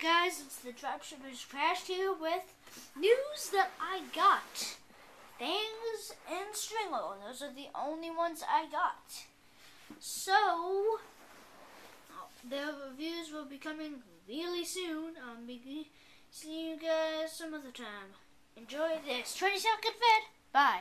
guys, it's the Dropshippers Crash here with news that I got. Things and Stringer, those are the only ones I got. So, the reviews will be coming really soon. I'll be seeing you guys some other time. Enjoy this 20 second vid. Bye.